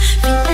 Fica